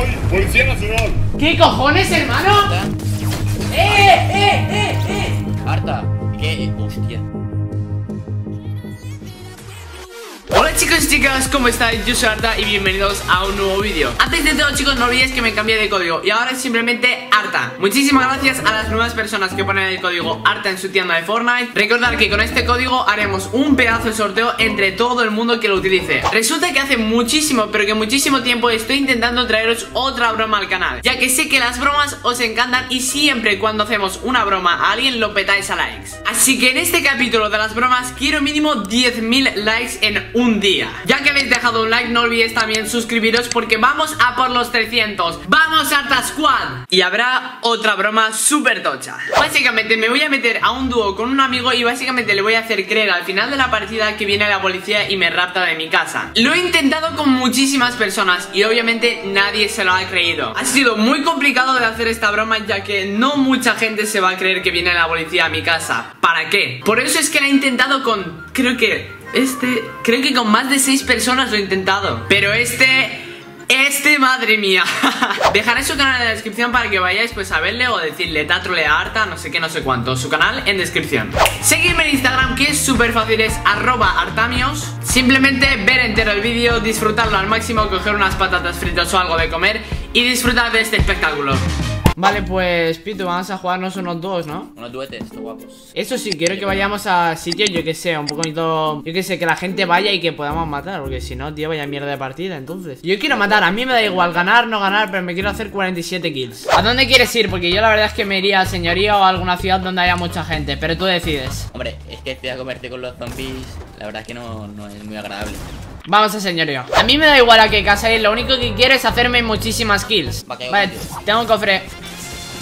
soy Policía Nacional. ¿Qué cojones, hermano? Arta, ¡Eh, eh, eh, eh! Arta, ¿qué? Hostia. Hola chicos y chicas, ¿cómo estáis? Yo soy Arta y bienvenidos a un nuevo vídeo. Antes de todo chicos, no olvidéis que me cambié de código Y ahora es simplemente Arta Muchísimas gracias a las nuevas personas que ponen el código Arta en su tienda de Fortnite. Recordad que con este código haremos un pedazo de sorteo entre todo el mundo que lo utilice. Resulta que hace muchísimo, pero que muchísimo tiempo estoy intentando traeros otra broma al canal Ya que sé que las bromas os encantan y siempre cuando hacemos una broma a alguien lo petáis a likes. Así que en este capítulo de las bromas quiero mínimo 10.000 likes en un día. Ya que habéis dejado un like no olvidéis también suscribiros porque vamos a por los 300 ¡Vamos Arta Squad! Y habrá otra broma súper tocha. Básicamente me voy a meter a un dúo con un amigo y básicamente le voy a hacer creer al final de la partida que viene la policía y me rapta de mi casa. Lo he intentado con muchísimas personas y obviamente nadie se lo ha creído. Ha sido muy complicado de hacer esta broma ya que no mucha gente se va a creer que viene la policía a mi casa. ¿Para qué? Por eso es que la he intentado con... creo que... Este, creo que con más de 6 personas lo he intentado. Pero este... Este, madre mía. Dejaré su canal en la descripción para que vayáis pues a verle o decirle tatrole a harta, no sé qué, no sé cuánto. Su canal en descripción. Seguidme en Instagram que es súper fácil, es arroba artamios. Simplemente ver entero el vídeo, disfrutarlo al máximo, coger unas patatas fritas o algo de comer Y disfrutar de este espectáculo Vale, pues Pito, vamos a jugarnos unos dos, ¿no? Unos duetes, estos guapos. Eso sí, quiero que vayamos a sitios, yo que sé, un poquito... Yo que sé, que la gente vaya y que podamos matar Porque si no, tío, vaya mierda de partida, entonces Yo quiero matar, a mí me da igual ganar, no ganar Pero me quiero hacer 47 kills ¿A dónde quieres ir? Porque yo la verdad es que me iría a Señoría o a alguna ciudad donde haya mucha gente Pero tú decides Hombre, es que este a comerte con los zombies, la verdad es que no, no es muy agradable. Vamos a Señorío A mí me da igual a qué casa ir Lo único que quiero es hacerme muchísimas kills Vale, tengo un cofre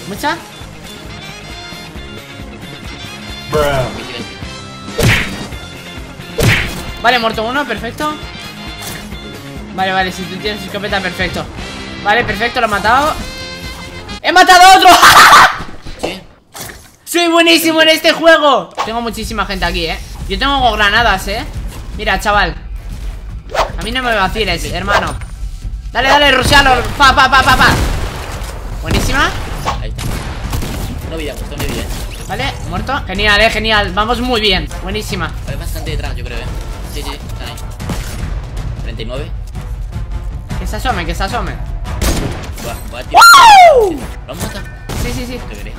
¿Mucha? Vale, muerto uno, perfecto. Vale, vale, si tú tienes escopeta, perfecto. Vale, perfecto, lo he matado. ¡He matado a otro! ¿Sí? ¡Soy buenísimo en este juego! Tengo muchísima gente aquí, eh. Yo tengo granadas, eh. Mira, chaval. A mí no me vaciles, hermano. Dale, dale, rushealo Pa, pa, pa, pa, pa. Buenísima Ahí está. No vida, justo no vida. Vale, muerto Genial, eh, genial Vamos muy bien Buenísima Hay bastante detrás, yo creo, eh. Sí, sí, están ahí. 39. Que se asome, que se asome tío. ¡Wow! ¿Lo han matado? Sí, sí, sí Te veré.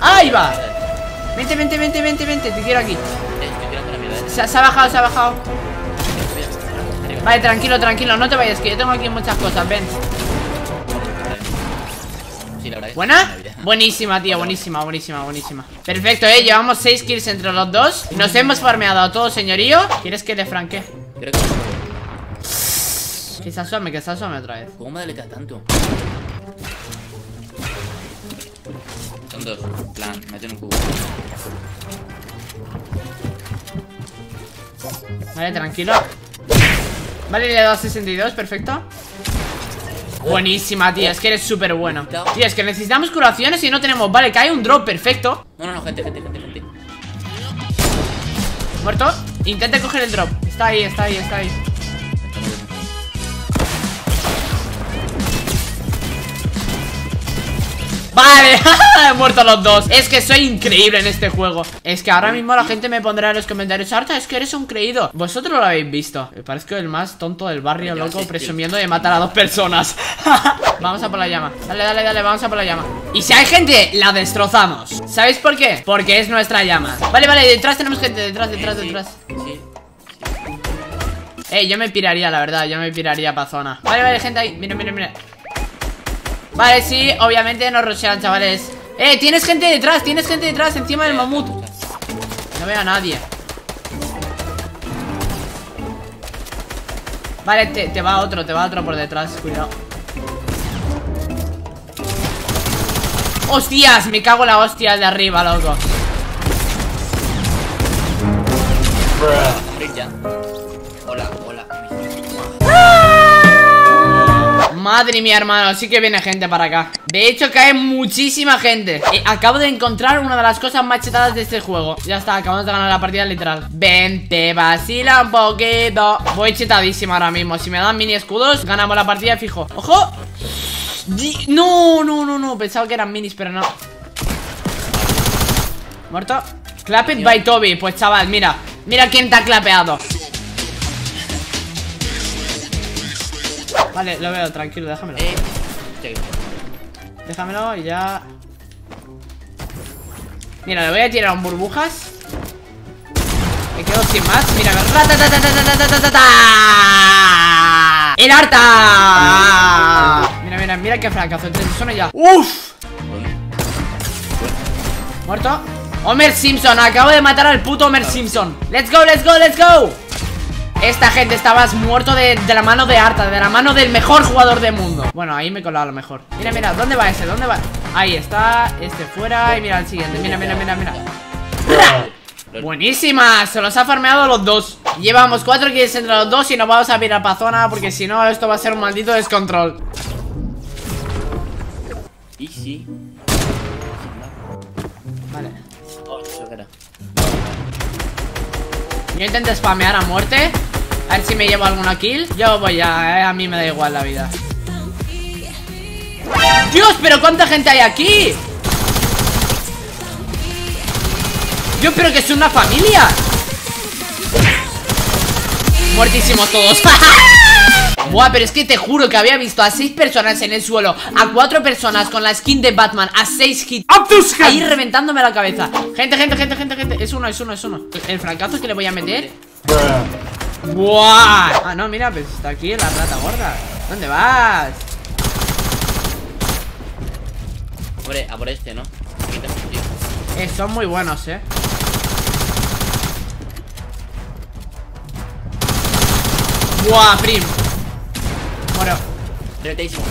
¡Ahí va! Vente, vente, vente, vente, vente Te quiero aquí Eh, eh. Se, se ha bajado, se ha bajado. Vale, tranquilo, tranquilo No te vayas, que yo tengo aquí muchas cosas Ven ¿Buena? sí. Buenísima, tío, buenísima, buenísima, buenísima Perfecto, eh, llevamos 6 kills entre los dos Nos hemos farmeado a todo, señorío ¿Quieres que le franque? Creo que. Que se asome, que se asome otra vez ¿Cómo me deleita tanto? Son dos. Plan, meten un cubo. Vale, tranquilo Vale, le he dado 62, perfecto Buenísima, tío, es que eres súper bueno. Tío, es que necesitamos curaciones y no tenemos. Vale, cae un drop, perfecto. No, no, no, gente, gente, gente, gente. Muerto Intente coger el drop. Está ahí, está ahí, está ahí Vale, he muerto los dos. Es que soy increíble en este juego. Es que ahora mismo la gente me pondrá en los comentarios Arta, es que eres un creído Vosotros lo habéis visto. Me parezco el más tonto del barrio, loco Presumiendo de matar a dos personas. Vamos a por la llama. Dale, dale, dale, vamos a por la llama. Y si hay gente, la destrozamos. ¿Sabéis por qué? Porque es nuestra llama. Vale, vale, detrás tenemos gente Detrás, detrás, detrás. Sí. Eh, yo me piraría, la verdad, yo me piraría pa' zona. Vale, vale, gente ahí, mira, mira, mira Vale, sí, obviamente nos rushean, chavales Eh, tienes gente detrás, tienes gente detrás, encima del mamut No veo a nadie Vale, te, te va otro, te va otro por detrás, cuidado ¡Hostias! Me cago en la hostia de arriba, loco. Hola, hola. Madre mía, hermano, sí que viene gente para acá. De hecho, cae muchísima gente. Eh, Acabo de encontrar una de las cosas más chetadas de este juego. Ya está, acabamos de ganar la partida literal. Vente, vacila un poquito. Voy chetadísimo ahora mismo. Si me dan mini escudos, ganamos la partida fijo. ¡Ojo! No, no, no, no. Pensaba que eran minis, pero no. Muerto Clap it by Toby. Pues chaval, mira. Mira quién te ha clapeado Vale, lo veo, tranquilo, déjamelo Eh. Déjamelo y ya Mira, le voy a tirar un burbujas Me quedo sin más Mira, ¡El harta! Mira, mira, mira qué fracaso Entre zona ya ¡Uf! ¿Muerto? Homer Simpson, acabo de matar al puto Homer Simpson Let's go, let's go, let's go esta gente estabas muerto de, la mano de Arta De la mano del mejor jugador del mundo. Bueno, ahí me he colado a lo mejor. Mira, mira, ¿dónde va ese? ¿Dónde va? Ahí está, este fuera Y mira el siguiente, mira, mira, mira, mira. Buenísima, se los ha farmeado los dos. Llevamos cuatro kills entre los dos Y nos vamos a pirar pa' zona Porque si no, esto va a ser un maldito descontrol. Vale. Oh, eso era. Yo intento spamear a muerte A ver si me llevo alguna kill. Yo voy a, eh, a mí me da igual la vida. Dios, pero cuánta gente hay aquí Yo creo que es una familia. Muertísimos todos. Buah, pero es que te juro que había visto a seis personas en el suelo A cuatro personas con la skin de Batman A seis hits Ahí reventándome la cabeza. Gente, gente, gente, gente, gente. Es uno, es uno, es uno. El francazo que le voy a meter Buah Ah, no, mira, pues está aquí la rata gorda. ¿Dónde vas? Hombre, a por este, ¿no? Eh, son muy buenos, eh. Buah, prim. Revetísimo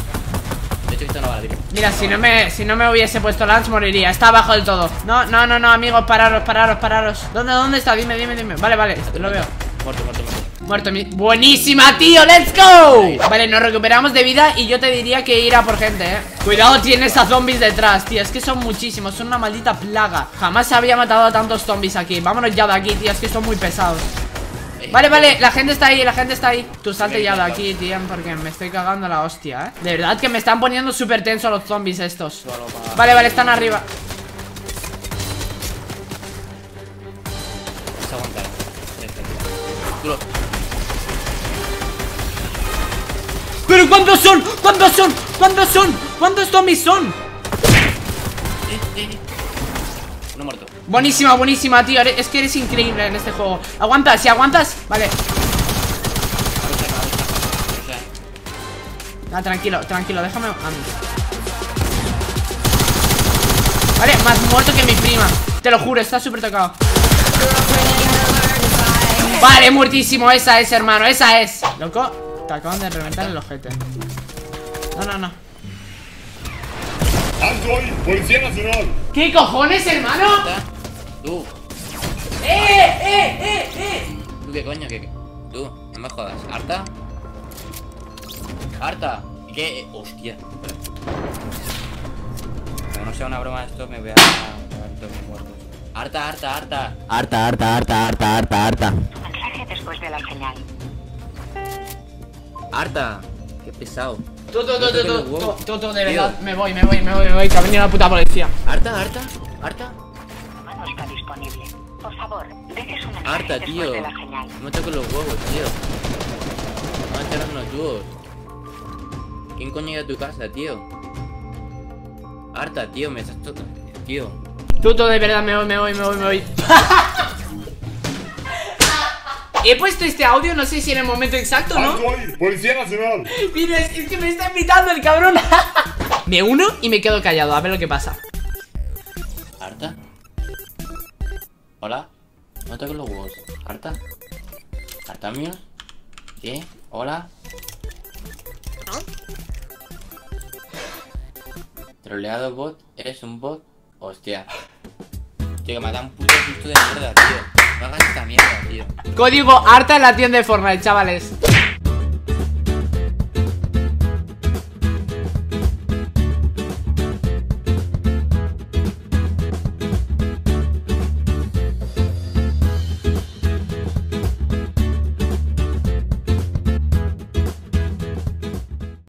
De hecho, esto no va a Mira, si no me, si no me hubiese puesto Lance moriría. Está abajo del todo. No, no, no, no, amigos, pararos, pararos, pararos. ¿Dónde, dónde está? Dime, dime, dime. Vale, vale, lo veo Muerto, muerto, muerto. Muerto, mi... buenísima, tío, let's go Vale, nos recuperamos de vida y yo te diría que ir a por gente, eh. Cuidado, tienes a zombies detrás, tío. Es que son muchísimos, son una maldita plaga. Jamás había matado a tantos zombies aquí. Vámonos ya de aquí, tío, es que son muy pesados. Vale, vale, la gente está ahí, la gente está ahí. Tú salte ya de aquí, tío, porque me estoy cagando la hostia, eh. De verdad que me están poniendo súper tenso los zombies estos. Vale, vale, están arriba ¿Pero cuántos son? ¿Cuántos son? ¿Cuántos son? ¿Cuántos zombies son? Eh, eh, eh. Uno muerto Buenísima, buenísima, tío Es que eres increíble en este juego Aguanta, si aguantas, vale Ah, tranquilo, tranquilo, déjame a mí Vale, más muerto que mi prima Te lo juro, está súper tocado Vale, muertísimo, esa es, hermano, esa es Loco, te acaban de reventar el ojete No, no, no ¡Alto ¡Policía Nacional! ¿Qué cojones, hermano? Tú ¡Eh, eh, eh, eh! ¿Tú qué coño? ¿Qué, qué? Tú, no me jodas ¿Harta? ¿Harta? ¿Qué? Hostia Como no sea una broma esto me voy a pegar todos mis muertos Harta, harta, harta Harta, harta, harta, harta, harta, harta. Mensaje después de la señal. Harta Qué pesado Tú, tú, tú, tú, tú, tú, de verdad Me voy, me voy, me voy, me voy Que ha venido la puta policía ¿Harta, harta? ¿Harta? No disponible. Por favor, Harta, tío. No me toques los huevos, tío Vamos a echarnos unos dúos ¿Quién coño iba a tu casa, tío? Harta, tío, me estás tocando Tío Tuto, de verdad, me voy, me voy, me voy, me voy. He puesto este audio, no sé si en el momento exacto, ¿no? ¡Policía Nacional! Mira, es es que me está invitando el cabrón. me uno y me quedo callado, a ver lo que pasa. ¿Harta? ¿Hola? No toques los huevos ¿Harta? ¿Harta míos? ¿Qué? ¿Hola? Troleado bot, ¿eres un bot? Hostia Tío, que me da un puto susto de mierda, tío No hagas esta mierda, tío Código harta en la tienda de Fortnite, chavales.